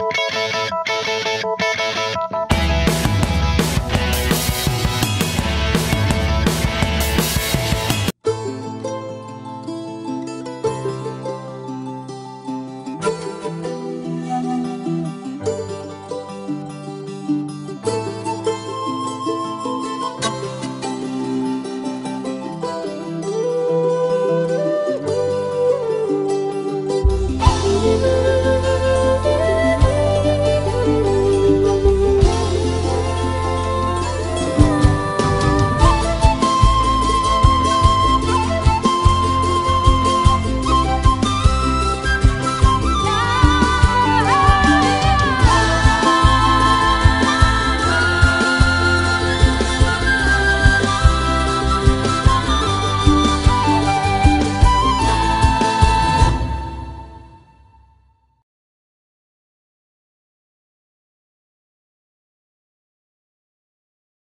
you